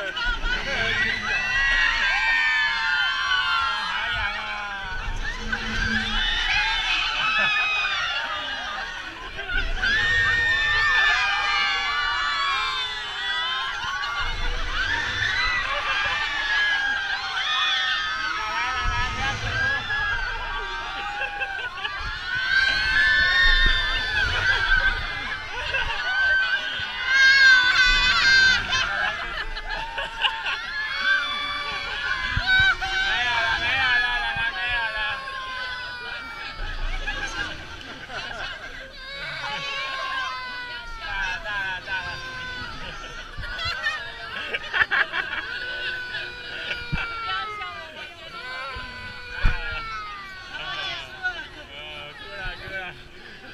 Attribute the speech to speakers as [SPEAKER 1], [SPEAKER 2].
[SPEAKER 1] Yeah.